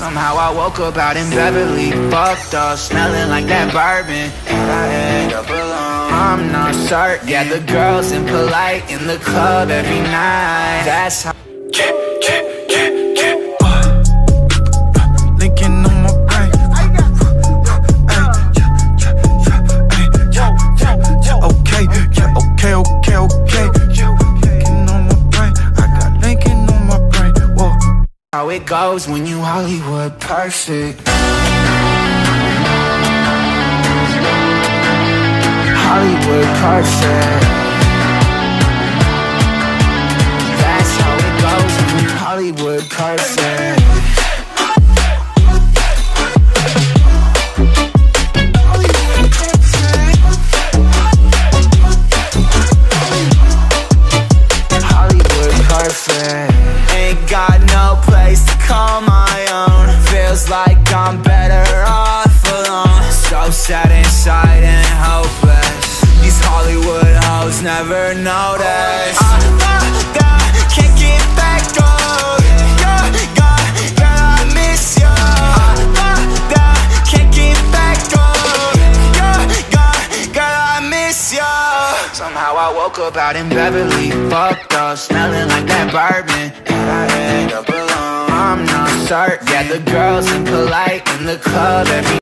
Somehow I woke up out in Beverly, fucked up, smelling like that bourbon. And I end up alone. I'm not certain. Yeah, the girls impolite in the club every night. That's how. How it goes when you Hollywood perfect. Hollywood perfect. That's how it goes when you Hollywood perfect. Place to call my own. Feels like I'm better off alone. So sad inside and hopeless. These Hollywood hoes never notice. Oh, can't get back on. Yeah, yeah, girl, I miss you. Oh, can't get back on. Yeah, yeah, girl, I miss you. Somehow I woke up out in Beverly, fucked up, smelling like that bourbon. And I end up certain. Yeah, the girls impolite in the club every